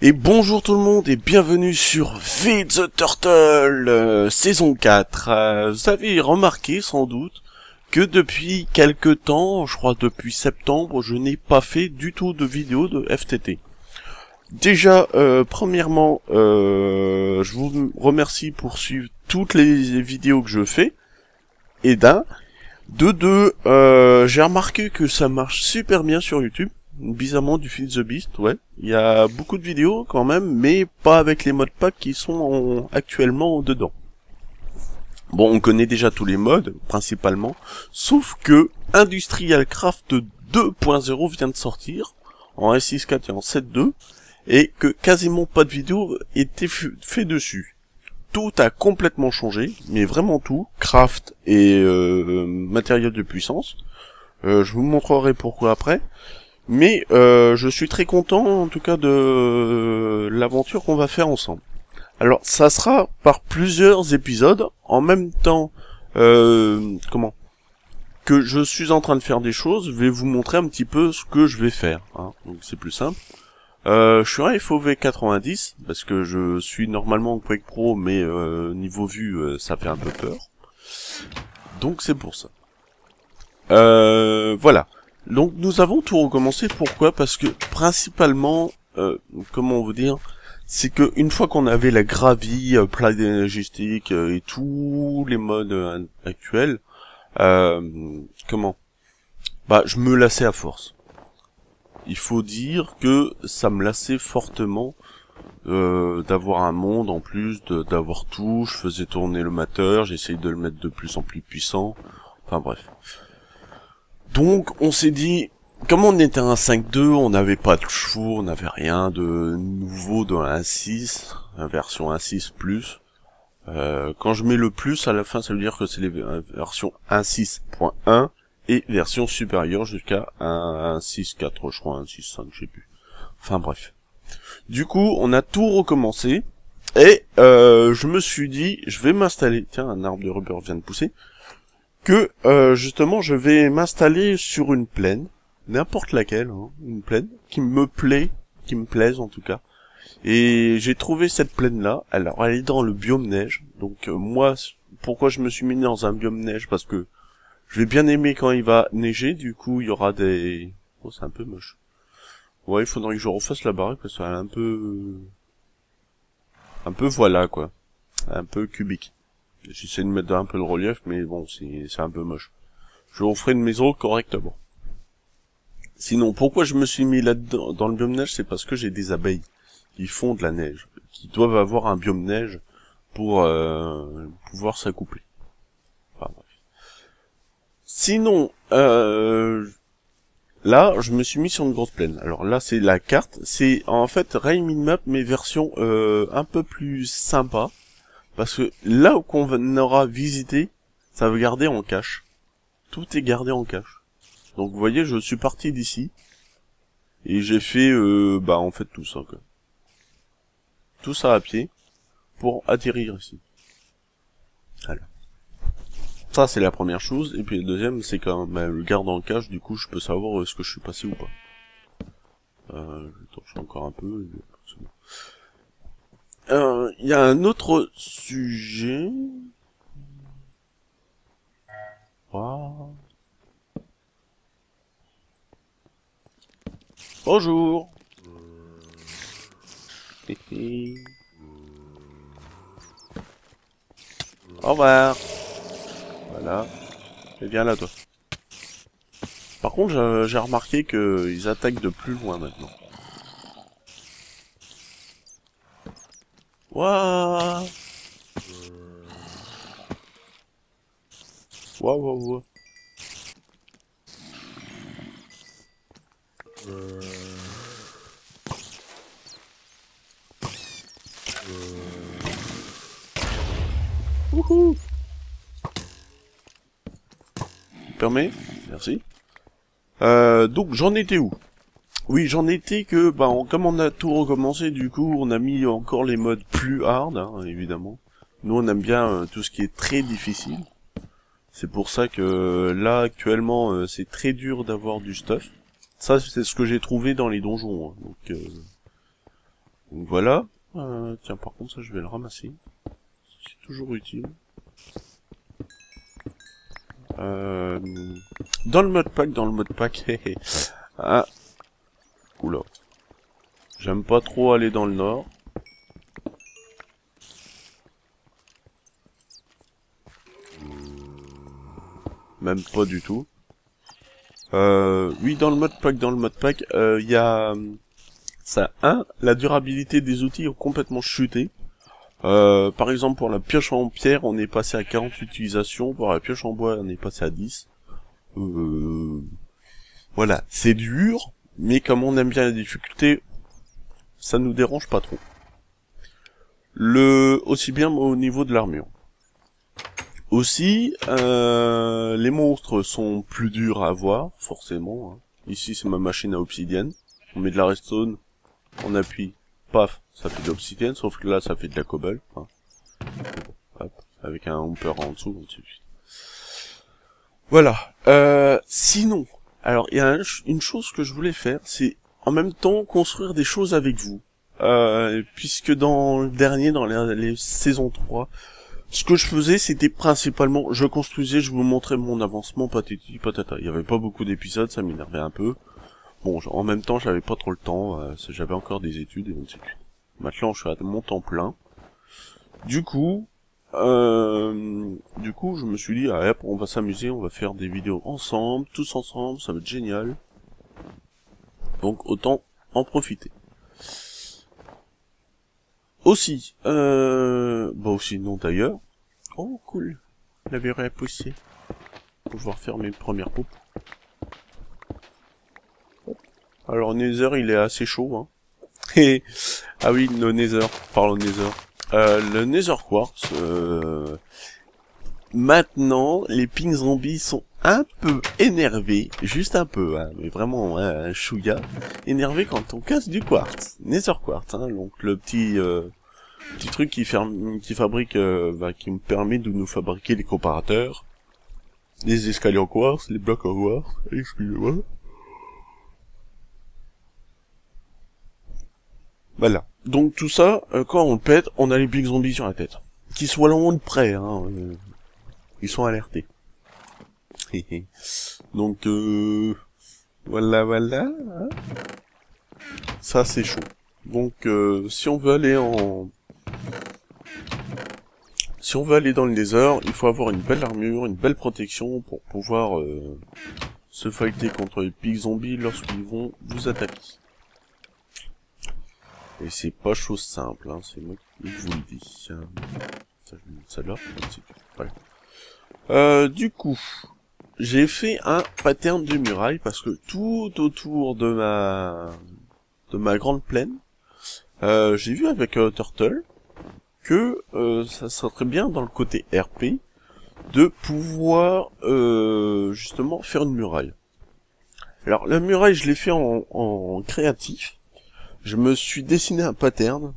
Et bonjour tout le monde et bienvenue sur Feed the Turtle euh, saison 4. Euh, vous avez remarqué sans doute que depuis quelque temps, je crois depuis septembre, je n'ai pas fait du tout de vidéo de FTT. Déjà, euh, premièrement, je vous remercie pour suivre toutes les vidéos que je fais. Et d'un. De deux, j'ai remarqué que ça marche super bien sur YouTube. Bizarrement du Feed the Beast, ouais. Il y a beaucoup de vidéos quand même, mais pas avec les modes pack qui sont en- actuellement dedans. Bon, on connaît déjà tous les modes, principalement, sauf que Industrial Craft 2.0 vient de sortir, en S64 et en 7.2, et que quasiment pas de vidéos étaient f- fait dessus. Tout a complètement changé, mais vraiment tout, craft et euh, matériel de puissance. Euh, je vous montrerai pourquoi après. Mais euh, je suis très content en tout cas de l'aventure qu'on va faire ensemble. Alors ça sera par plusieurs épisodes en même temps euh, comment? Que je suis en train de faire des choses, je vais vous montrer un petit peu ce que je vais faire. hein. Donc c'est plus simple. Euh, je suis un FOV 90 parce que je suis normalement en Quake Pro mais euh, niveau vue euh, ça fait un peu peur. Donc c'est pour ça. Euh, voilà. Donc nous avons tout recommencé. Pourquoi? Parce que principalement, euh, comment vous dire, c'est que une fois qu'on avait la gravie, euh, d'énergistique euh, et tous les modes euh, actuels, euh, comment? Bah, je me lassais à force. Il faut dire que ça me lassait fortement d'avoir un monde en plus, d'avoir tout. Je faisais tourner le moteur, j'essayais de le mettre de plus en plus puissant. Enfin bref. Donc on s'est dit, comme on était un 5.2, on n'avait pas de chevaux, on n'avait rien de nouveau dans un 1.6, la version 1.6 plus. Euh, quand je mets le plus à la fin, ça veut dire que c'est les ver- versions 1.6.1 et version supérieure jusqu'à un 1.6.4, je crois, 1.6.5, je sais plus. Enfin bref. Du coup, on a tout recommencé et euh, je me suis dit, je vais m'installer. Tiens, un arbre de rubber vient de pousser que euh, justement je vais m'installer sur une plaine, n'importe laquelle, hein, une plaine qui me plaît, qui me plaise en tout cas. Et j'ai trouvé cette plaine là. Alors elle est dans le biome neige. Donc euh, moi, pourquoi je me suis mis dans un biome neige? Parce que je vais bien aimer quand il va neiger. Du coup, il y aura des. Oh, c'est un peu moche. Ouais, il faudrait que je refasse la baraque parce qu'elle est un peu, un peu voilà quoi, un peu cubique. J'essaie de mettre un peu de relief, mais bon, c'est un peu moche. Je referai une maison correctement. Sinon, pourquoi je me suis mis là-dedans, dans le biome neige, c'est parce que j'ai des abeilles qui font de la neige, qui doivent avoir un biome neige pour euh, pouvoir s'accoupler. Enfin, bref. Sinon, euh, là, je me suis mis sur une grosse plaine. Alors là, c'est la carte. C'est en fait Rail Minmap, mais version euh, un peu plus sympa. Parce que là où qu'on aura visité, ça va garder en cache. Tout est gardé en cache. Donc vous voyez, je suis parti d'ici. Et j'ai fait, euh, bah en fait tout ça, quoi. Tout ça à pied. Pour atterrir ici. Voilà. Ça c'est la première chose. Et puis la deuxième, c'est quand bah, le garde en cache, du coup je peux savoir est-ce que je suis passé ou pas. Euh, je torcher encore un peu. Il y a un autre sujet. Ah. Bonjour. Au revoir. Voilà. Et viens là, toi. Par contre, j'ai remarqué qu'ils attaquent de plus loin maintenant. Waouh Waouh, waouh, waouh. Permet Merci. Euh, donc j'en étais où? Oui, j'en étais que, bah, comme on a tout recommencé, du coup, on a mis encore les modes plus hard, hein, évidemment. Nous, on aime bien euh, tout ce qui est très difficile. C'est pour ça que euh, là, actuellement, euh, c'est très dur d'avoir du stuff. Ça, c'est ce que j'ai trouvé dans les donjons. hein. Donc, euh, voilà. Tiens, par contre, ça, je vais le ramasser. C'est toujours utile. Dans le mode pack, dans le mode pack, ah, oula. J'aime pas trop aller dans le nord. Même pas du tout. Euh, oui, dans le mode pack, dans le mode pack, il euh, y a ça. Un, la durabilité des outils ont complètement chuté. Euh, par exemple, pour la pioche en pierre, on est passé à 40 utilisations. Pour la pioche en bois, on est passé à 10. Euh, voilà, c'est dur, mais comme on aime bien la difficulté, ça nous dérange pas trop. Le aussi bien au niveau de l'armure. Aussi, euh, les monstres sont plus durs à avoir, forcément. Hein. Ici, c'est ma machine à obsidienne. On met de la redstone, on appuie, paf, ça fait de l'obsidienne, sauf que là, ça fait de la cobble. Hein. Avec un humper en dessous, en dessous. Voilà. Euh, sinon, alors, il y a une chose que je voulais faire, c'est en même temps construire des choses avec vous. Euh, puisque dans le dernier, dans les, saisons 3, ce que je faisais, c'était principalement, je construisais, je vous montrais mon avancement patati patata. Il y avait pas beaucoup d'épisodes, ça m'énervait un peu. Bon, en même temps, j'avais pas trop le temps, euh, j'avais encore des études et ainsi de suite. Maintenant, je suis à mon temps plein. Du coup, euh, du coup, je me suis dit, ah, on va s'amuser, on va faire des vidéos ensemble, tous ensemble, ça va être génial. Donc, autant en profiter. Aussi, euh... Bah aussi, non d'ailleurs. Oh, cool. La verre est poussée. Pour pouvoir faire mes premières poupes. Alors, Nether, il est assez chaud, hein. Ah oui, le Nether. Parlons Nether. Euh, le Nether Quartz, euh... Maintenant, les ping zombies sont un peu énervés, juste un peu, hein, mais vraiment hein, un chouïa, énervé quand on casse du quartz, Nether Quartz, hein, donc le petit euh, petit truc qui, ferme, qui fabrique, bah, qui me permet de nous fabriquer les comparateurs, les escaliers en quartz, les blocs en quartz, excusez-moi. Voilà. Donc tout ça, euh, quand on le pète, on a les big zombies sur la tête. Qu'ils soient loin de près, hein. Ils sont alertés. Donc, euh, voilà, voilà. Hein. Ça, c'est chaud. Donc, euh, si on veut aller en... Si on veut aller dans le désert, il faut avoir une belle armure, une belle protection pour pouvoir euh, se fighter contre les pigs zombies lorsqu'ils vont vous attaquer. Et c'est pas chose simple, hein, c'est moi qui vous le dis. Ça, je là. Euh, du coup, j'ai fait un pattern de muraille parce que tout autour de ma de ma grande plaine, euh, j'ai vu avec euh, Turtle que euh, ça serait bien dans le côté RP de pouvoir euh, justement faire une muraille. Alors la muraille, je l'ai fait en, en créatif. Je me suis dessiné un pattern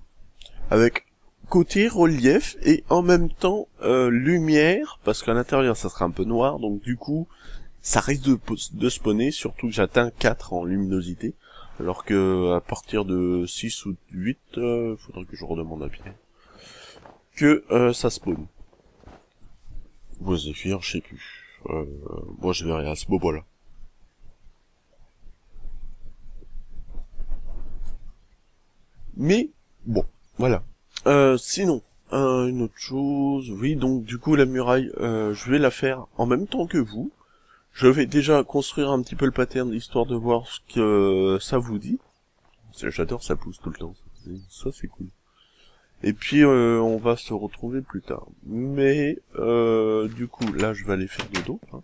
avec côté relief et en même temps euh, lumière, parce qu'à l'intérieur ça sera un peu noir, donc du coup ça risque de, spawner, surtout que j'atteins 4 en luminosité, alors que à partir de 6 ou 8, euh, faudrait que je redemande à pied, que euh, ça spawn. Bois Zephyr, je sais plus. Euh, moi je verrai à ce bobo là. Mais, bon, voilà. Euh, sinon, euh, une autre chose, oui, donc du coup la muraille, euh, je vais la faire en même temps que vous. Je vais déjà construire un petit peu le pattern histoire de voir ce que ça vous dit. J'adore, ça pousse tout le temps. Ça c'est cool. Et puis on va se retrouver plus tard. Mais du coup, là je vais aller faire des dos. Hein.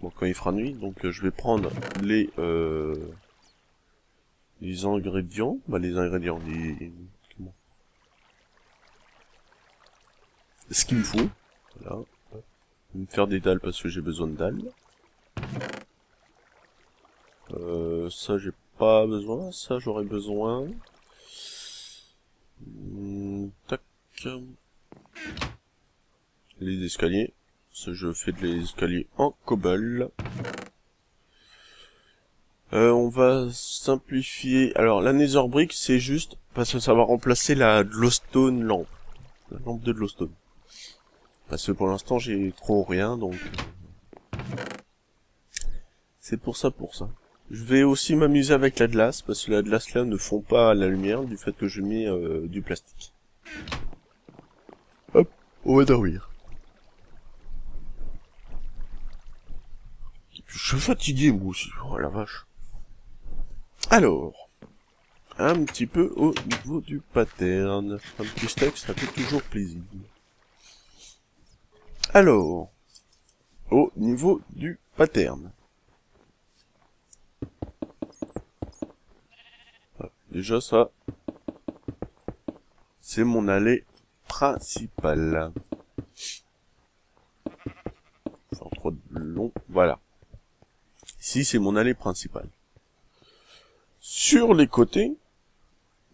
Bon, quand il fera nuit, donc je vais prendre les les ingrédients, bah les ingrédients, les ce qu'il me faut. Faire des dalles parce que j'ai besoin de dalles. Euh, ça j'ai pas besoin, ça j'aurais besoin. Hmm, tac. Les escaliers. Je fais des escaliers en cobble. Euh, on va simplifier. Alors, la Nether Brick, c'est juste parce que ça va remplacer la glowstone lampe. La lampe de glowstone. Parce que pour l'instant, j'ai trop rien, donc... C'est pour ça, pour ça. Je vais aussi m'amuser avec la glace, parce que la glace là ne fond pas la lumière du fait que je mets euh, du plastique. Hop, on va dormir. Je suis fatigué moi aussi, oh la vache. Alors, un petit peu au niveau du pattern. Un petit steak, ça fait toujours plaisir. Alors, au niveau du pattern. Ah, Déjà ça, c'est mon allée principale. Faire trop long, voilà. Ici, c'est mon allée principale. Sur les côtés,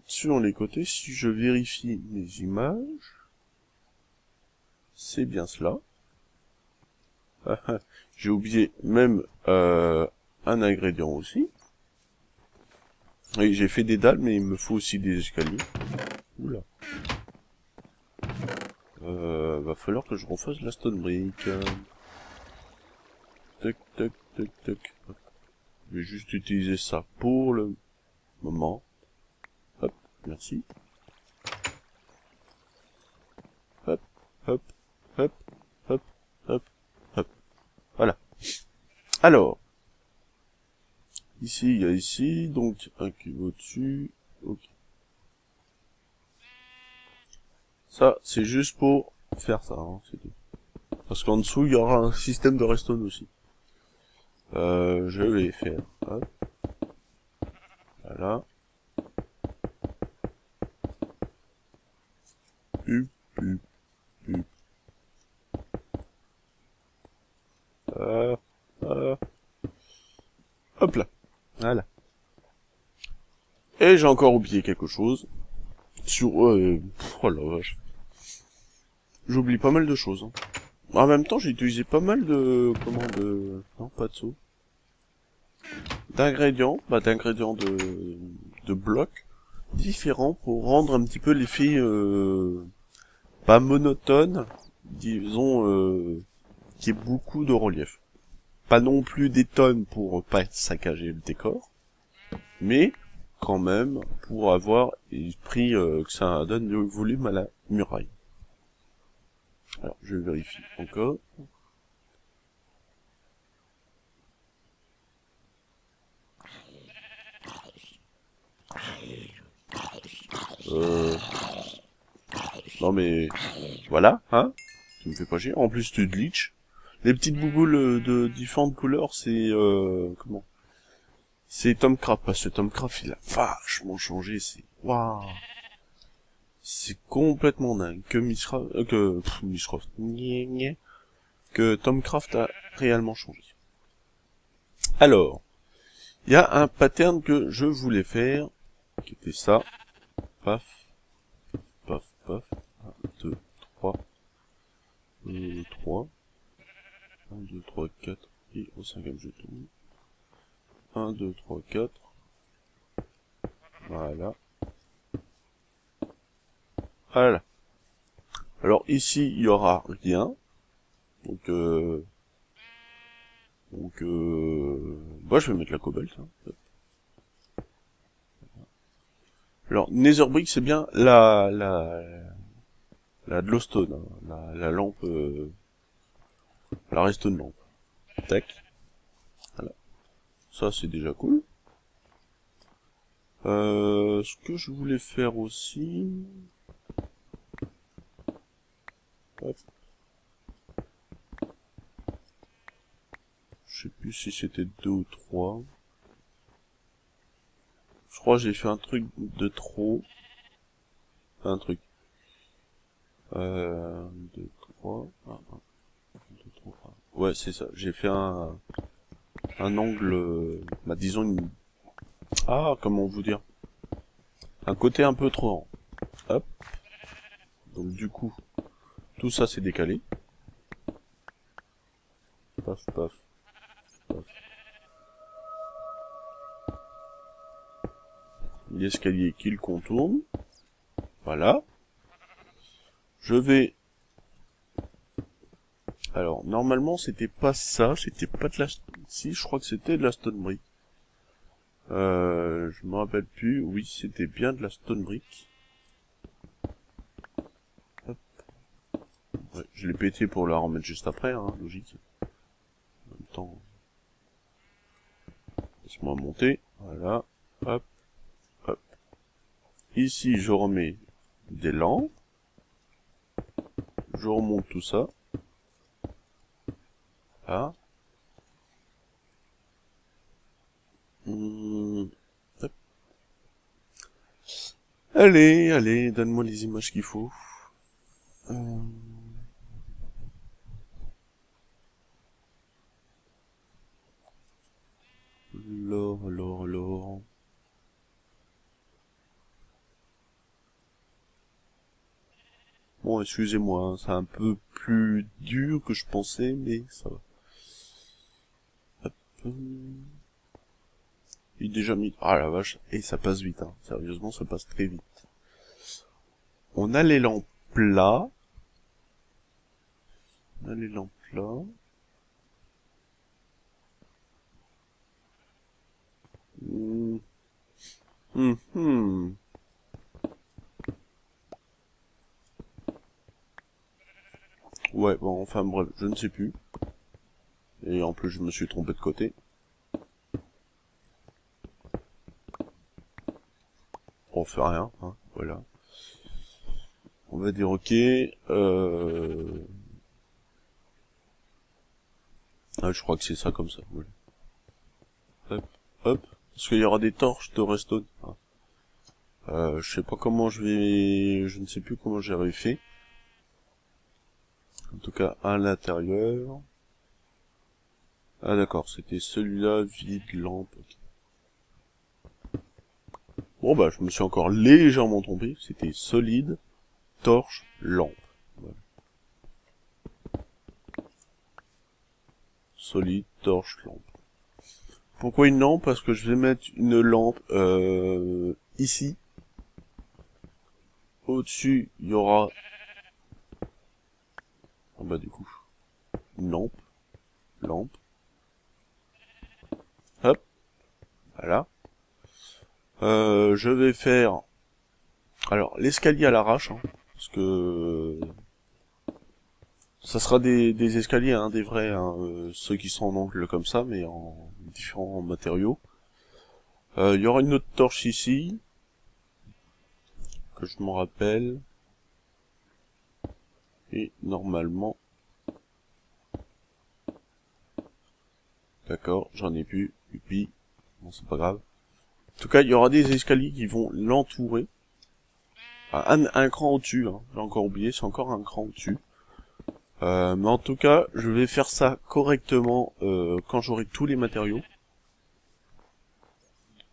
sur les côtés, si je vérifie mes images, c'est bien cela. J'ai oublié même euh, un ingrédient aussi. Oui, j'ai fait des dalles, mais il me faut aussi des escaliers. Oula. Euh, va falloir que je refasse la stone brick. Tac, tac, tac, tac. Je vais juste utiliser ça pour le moment. Hop, merci. Hop, hop, hop, hop, hop, hop. Voilà. Alors. Ici, il y a ici, donc un cube au-dessus. Ok. Ça, c'est juste pour faire ça, hein, c'est tout. Parce qu'en dessous, il y aura un système de redstone aussi. Euh, je vais faire. Hop. Voilà. Hup, hup, hup. Euh, euh. Hop là. Voilà. Et j'ai encore oublié quelque chose. Sur... Euh, oh la vache. J'oublie pas mal de choses. hein. En même temps, j'ai utilisé pas mal de... Comment de... Non, pas de saut. D'ingrédients, bah d'ingrédients de... de blocs différents pour rendre un petit peu l'effet... Euh, pas monotone, disons... Euh, qui est beaucoup de relief. Pas non plus des tonnes pour pas saccager le décor, mais quand même pour avoir pris euh, que ça donne du volume à la muraille. Alors, je vérifie encore. Euh... Non mais... Voilà, hein Tu me fais pas chier. En plus, tu glitch. Les petites bouboules euh, de différentes couleurs, c'est... Euh... Comment? C'est Tom Craft, parce que Tom Craft, il a vachement changé, c'est... Waouh C'est complètement dingue. Que Mishra... euh, que... pff. Que Tom Craft a réellement changé. Alors... Il y a un pattern que je voulais faire, qui était ça. Paf. Paf, paf. 1, 2, 3. 2, 3. 1, 2, 3, 4. Et au cinquième jeton. 1, 2, 3, 4. Voilà. Voilà. Alors ici, il y aura rien. Donc, euh... Donc, euh... Bah, je vais mettre la cobalt. hein. Alors, Netherbrick, c'est bien la... la... La glowstone, hein. la, la lampe... Euh... La redstone lampe. Tac. Voilà. Ça, c'est déjà cool. Euh, ce que je voulais faire aussi... Je sais plus si c'était deux ou trois. Je crois que j'ai fait un truc de trop. Un truc. Euh, deux, trois. un, un, deux, trois. Ouais, c'est ça. J'ai fait un, un angle, euh, bah, disons une, ah, comment vous dire? Un côté un peu trop. Hop. Donc, du coup, tout ça c'est décalé. Paf, paf. Paf. l'escalier qui contourne. Voilà. Je vais... Alors, normalement, c'était pas ça, c'était pas de la... Si, je crois que c'était de la stone brick. Euh, je me rappelle plus. Oui, c'était bien de la stone brick. Je l'ai pété pour la remettre juste après, hein, logique. En même temps... Laisse-moi monter. Voilà. Hop. Hop. Ici, je remets des lampes. Je remonte tout ça. Là. Hmm. Allez, allez, donne-moi les images qu'il faut. Euh... Alors, alors, alors... Bon, excusez-moi, hein, c'est un peu plus dur que je pensais, mais ça va. Hop. Il est déjà mis... Ah la vache, et ça passe vite, hein. Sérieusement, ça passe très vite. On a les lampes là. On a les lampes hmm. Ouais, bon, enfin bref, je ne sais plus. Et en plus, je me suis trompé de côté. On fait rien, hein, voilà. On va dire ok. Euh... Ah, je crois que c'est ça comme ça. Hop, hop. Parce qu'il y aura des torches de redstone. Euh, je sais pas comment je vais... Je ne sais plus comment j'avais fait. En tout cas, à l'intérieur. Ah d'accord, c'était celui-là, vide, lampe. Bon bah, je me suis encore légèrement trompé. C'était solide, torche, lampe. Solide, torche, lampe. Pourquoi une lampe? Parce que je vais mettre une lampe euh, ici. Au-dessus, il y aura ah bah du coup, une lampe, lampe, hop, voilà. Euh, je vais faire, alors l'escalier à l'arrache, hein, parce que ça sera des, escaliers, hein, des vrais, hein, euh, ceux qui sont en angle comme ça, mais en différents matériaux. Euh, il y aura une autre torche ici, que je me rappelle. Et normalement... D'accord, j'en ai plus. Puis, bon c'est pas grave. En tout cas, il y aura des escaliers qui vont l'entourer. Ah, un, un, cran au-dessus, hein. j'ai encore oublié, c'est encore un cran au-dessus. Euh, mais en tout cas, je vais faire ça correctement euh, quand j'aurai tous les matériaux.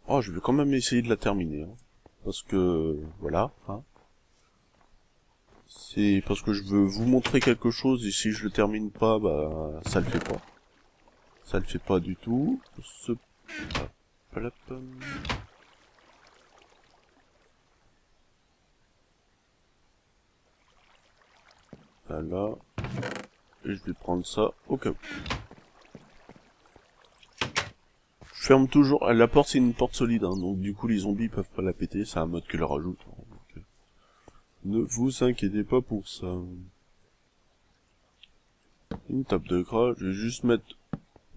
Oh, je vais quand même essayer de la terminer. Hein. Parce que, voilà. Hein. C'est parce que je veux vous montrer quelque chose et si je le termine pas, bah ça le fait pas. Ça le fait pas du tout. Voilà. Et je vais prendre ça au cas où. Je ferme toujours... La porte c'est une porte solide, hein, donc du coup les zombies peuvent pas la péter, c'est un mode que leur rajoute. Ne vous inquiétez pas pour ça. Une table de gras, je vais juste mettre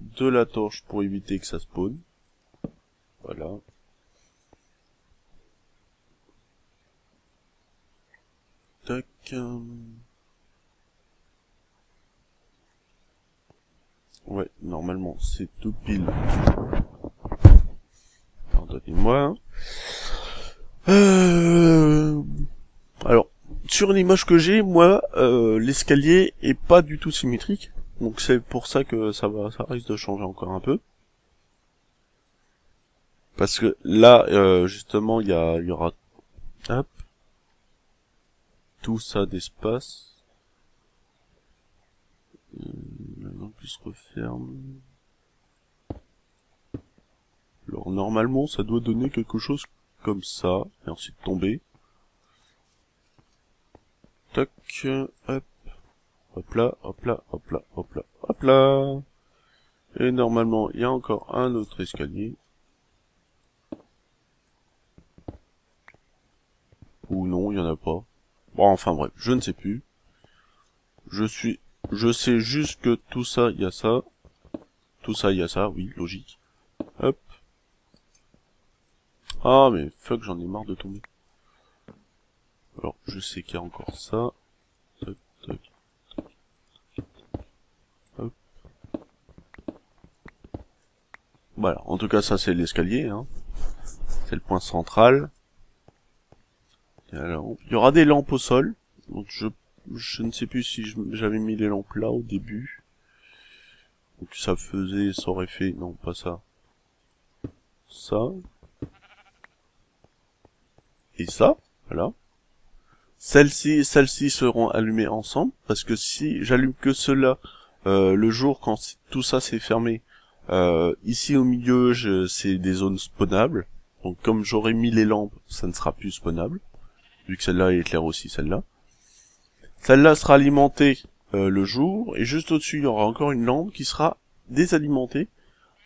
de la torche pour éviter que ça spawn. Voilà. Tac. Ouais, normalement c'est tout pile. Pardonnez-moi. Euh... Alors, sur l'image que j'ai, moi, euh, l'escalier est pas du tout symétrique. Donc c'est pour ça que ça va, ça risque de changer encore un peu. Parce que là, euh, justement, il y, a, y aura... Hop. Tout ça d'espace. Euh, referme. Alors normalement, ça doit donner quelque chose comme ça, et ensuite tomber. Toc, hop, hop là, hop là, hop là, hop là, hop là. Et normalement, il y a encore un autre escalier. Ou non, il y en a pas. Bon, enfin bref, je ne sais plus. Je suis, je sais juste que tout ça, il y a ça. Tout ça, il y a ça, oui, logique. Hop. Ah, mais fuck, j'en ai marre de tomber. Alors, je sais qu'il y a encore ça. Hop. Voilà, en tout cas, ça c'est l'escalier. Hein. C'est le point central. Alors, il y aura des lampes au sol. Donc je, je ne sais plus si j'avais mis les lampes là au début. Donc ça faisait, ça aurait fait, non pas ça. Ça. Et ça, voilà. Celles-ci, celles-ci seront allumées ensemble, parce que si j'allume que cela euh, le jour quand tout ça s'est fermé, euh, ici au milieu c'est des zones spawnables, donc comme j'aurai mis les lampes, ça ne sera plus spawnable vu que celle-là éclaire aussi celle-là. Celle-là sera alimentée euh, le jour, et juste au-dessus, il y aura encore une lampe qui sera désalimentée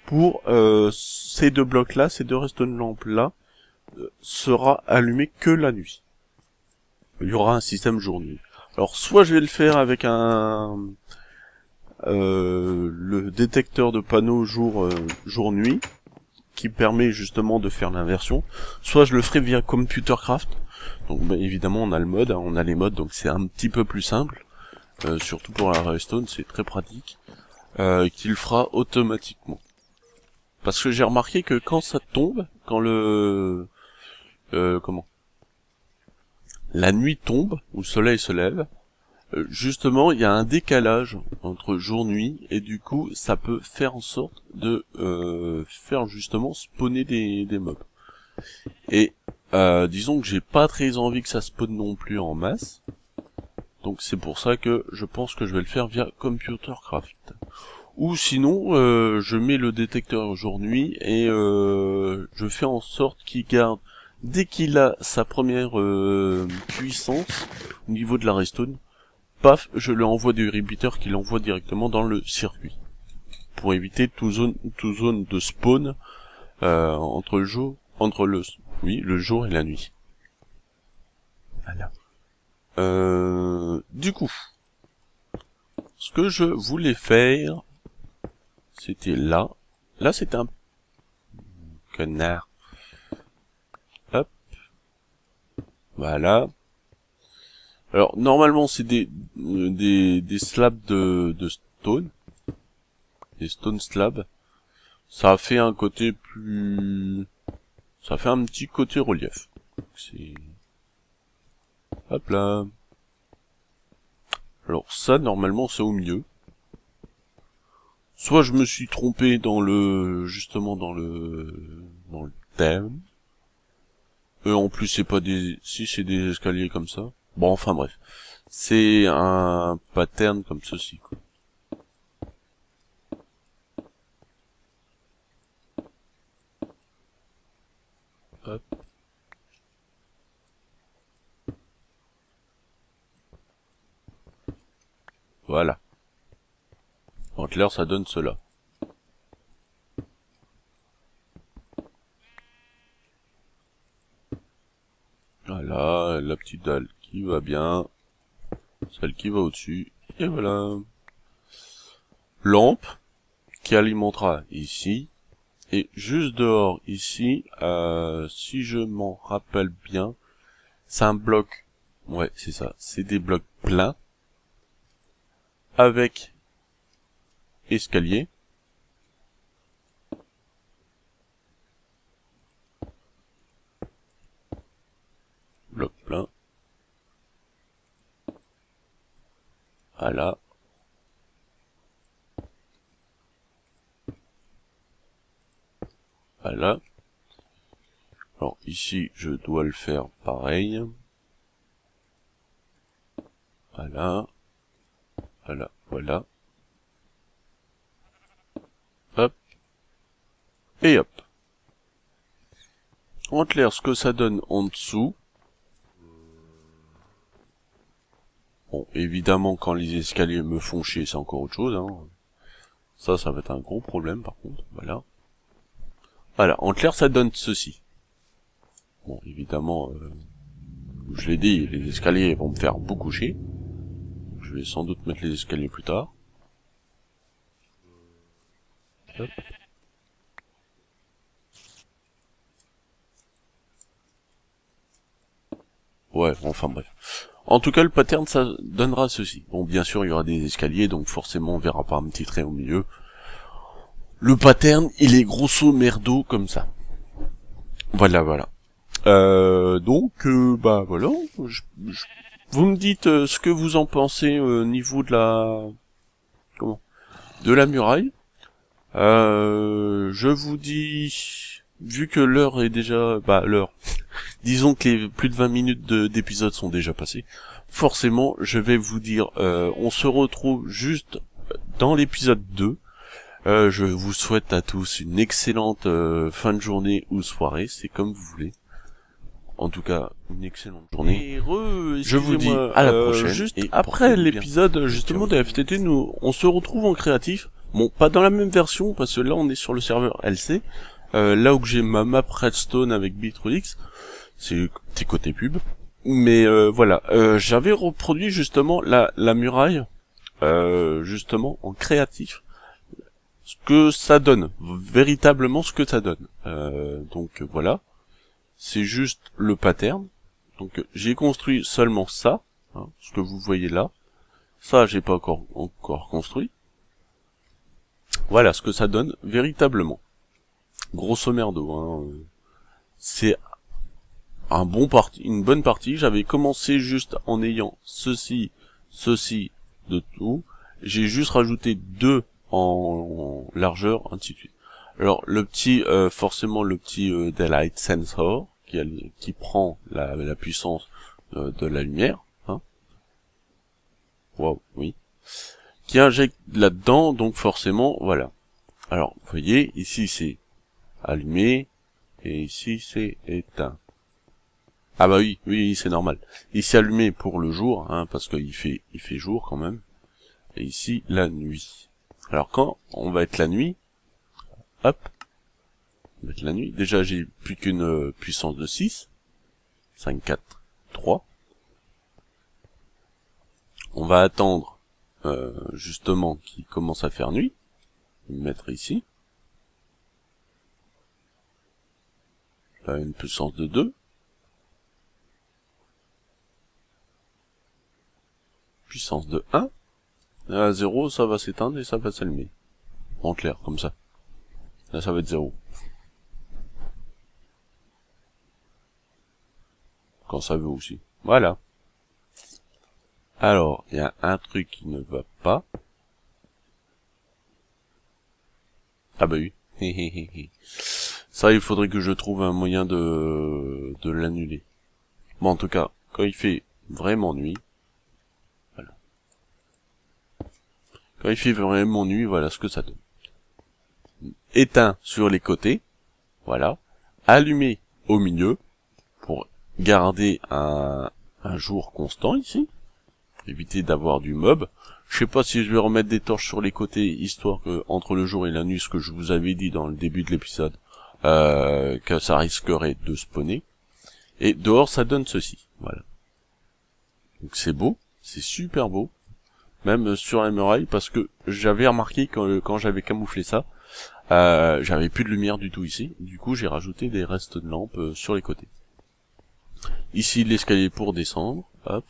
pour euh, ces deux blocs-là, ces deux restes de lampes-là, euh, sera allumé que la nuit. Il y aura un système jour-nuit. Alors, soit je vais le faire avec un... le détecteur de panneaux jour jour-nuit, qui permet justement de faire l'inversion, soit je le ferai via Computercraft, donc bah, évidemment on a le mode, hein, on a les modes, donc c'est un petit peu plus simple. Euh, surtout pour la Redstone, c'est très pratique. Euh, qu'il fera automatiquement. Parce que j'ai remarqué que quand ça tombe, quand le... Euh, comment? La nuit tombe, ou le soleil se lève, euh, justement il y a un décalage entre jour-nuit, et du coup ça peut faire en sorte de faire justement spawner des, des mobs. Et euh, disons que j'ai pas très envie que ça spawn non plus en masse. Donc c'est pour ça que je pense que je vais le faire via Computercraft. Ou sinon, euh, je mets le détecteur jour-nuit et euh, je fais en sorte qu'il garde, dès qu'il a sa première puissance au niveau de la redstone, paf, je lui envoie des repeaters qui l'envoie directement dans le circuit. Pour éviter tout zone, tout zone de spawn entre le jour, entre le oui, le jour et la nuit. Voilà. Euh, du coup, ce que je voulais faire, c'était là. Là, c'est un connard. Hop. Voilà. Alors, normalement, c'est des, des, des slabs de, de stone. Des stone slabs. Ça a fait un côté plus ça fait un petit côté relief. Hop là. Alors ça, normalement, c'est au milieu. Soit je me suis trompé dans le... justement dans le... dans le thème. Et en plus, c'est pas des... si, c'est des escaliers comme ça. Bon, enfin bref. C'est un pattern comme ceci, quoi. Voilà. En clair, ça donne cela. Voilà, la petite dalle qui va bien. Celle qui va au-dessus. Et voilà. Lampe qui alimentera ici. Et juste dehors, ici, euh, si je m'en rappelle bien, c'est un bloc. Ouais, c'est ça. C'est des blocs pleins. Avec escalier. Bloc plein. Voilà. Voilà. Alors ici, je dois le faire pareil. Voilà. Voilà, voilà. Hop. Et hop. En clair, ce que ça donne en dessous. Bon, évidemment, quand les escaliers me font chier, c'est encore autre chose. Hein. Ça, ça va être un gros problème, par contre. Voilà. Voilà, en clair, ça donne ceci. Bon, évidemment, euh, je l'ai dit, les escaliers vont me faire beaucoup chier. Je vais sans doute mettre les escaliers plus tard. Ouais, enfin bref. En tout cas, le pattern, ça donnera ceci. Bon, bien sûr, il y aura des escaliers, donc forcément, on verra pas un petit trait au milieu. Le pattern, il est grosso merdo comme ça. Voilà, voilà. Euh, donc, euh, bah voilà. Vous me dites euh, ce que vous en pensez au niveau de la... Comment De la muraille. je vous dis... Vu que l'heure est déjà... Bah, l'heure. Disons que les plus de 20 minutes d'épisode sont déjà passées. Forcément, je vais vous dire... on se retrouve juste dans l'épisode 2 euh, je vous souhaite à tous une excellente euh, fin de journée ou soirée, c'est comme vous voulez. En tout cas, une excellente journée. je vous dis à la euh, prochaine. juste après l'épisode justement de FTT, nous on se retrouve en créatif. Bon, pas dans la même version parce que là on est sur le serveur LC. là où j'ai ma map Redstone avec Bitrolix, c'est côté pub. Mais voilà, j'avais reproduit justement la, la muraille, justement en créatif ce que ça donne, véritablement ce que ça donne. Euh, donc voilà, c'est juste le pattern. Donc j'ai construit seulement ça, hein, ce que vous voyez là. Ça, j'ai pas encore encore construit. Voilà ce que ça donne véritablement. Grosso merdo, hein. c'est un bon parti, une bonne partie. J'avais commencé juste en ayant ceci, ceci de tout. J'ai juste rajouté deux en largeur, ainsi de suite. Alors le petit, euh, forcément le petit euh, Daylight Sensor qui, qui prend la, la puissance euh, de la lumière, hein. Wow, oui. Qui injecte là-dedans, donc forcément, voilà. Alors, vous voyez, ici c'est allumé, et ici c'est éteint. Ah bah oui, oui, c'est normal. Ici allumé pour le jour, hein, parce qu'il fait, il fait jour quand même. Et ici la nuit. Alors quand on va être la nuit, hop, être la nuit, déjà j'ai plus qu'une euh, puissance de 6, 5, 4, 3. On va attendre euh, justement qu'il commence à faire nuit, mettre ici. Là une puissance de 2. Puissance de 1. À 0, ça va s'éteindre et ça va s'allumer. En clair, comme ça. Là, ça va être 0. Quand ça veut aussi. Voilà. Alors, il y a un truc qui ne va pas. Ah bah oui. ça, il faudrait que je trouve un moyen de, de l'annuler. Bon, en tout cas, quand il fait vraiment nuit, Quand il fait vraiment nuit, voilà ce que ça donne. Éteint sur les côtés, voilà. Allumé au milieu, pour garder un, jour constant ici. Éviter d'avoir du mob. Je sais pas si je vais remettre des torches sur les côtés, histoire que entre le jour et la nuit, ce que je vous avais dit dans le début de l'épisode, euh, que ça risquerait de spawner. Et dehors, ça donne ceci, voilà. Donc c'est beau, c'est super beau même sur la muraille, parce que j'avais remarqué quand j'avais camouflé ça, euh, j'avais plus de lumière du tout ici. Du coup, j'ai rajouté des restes de lampes euh, sur les côtés. Ici, l'escalier pour descendre. Hop.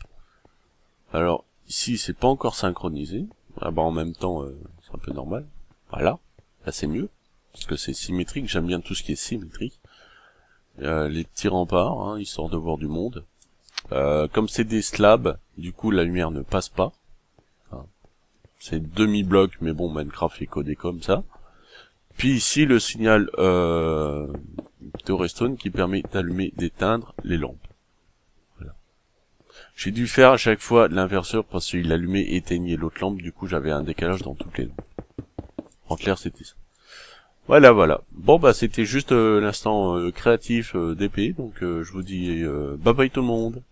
Alors, ici, c'est pas encore synchronisé. Ah bah, en même temps, euh, c'est un peu normal. Voilà. Là, c'est mieux. Parce que c'est symétrique. J'aime bien tout ce qui est symétrique. les petits remparts, hein, histoire de voir du monde. comme c'est des slabs, du coup, la lumière ne passe pas. C'est demi-bloc, mais bon, Minecraft est codé comme ça. Puis ici, le signal euh, de Redstone qui permet d'allumer, d'éteindre les lampes. J'ai dû faire à chaque fois l'inverseur parce qu'il allumait et éteignait l'autre lampe, du coup j'avais un décalage dans toutes les lampes. En clair, c'était ça. Voilà, voilà. Bon bah c'était juste l'instant créatif d'épée, donc je vous dis bye bye tout le monde.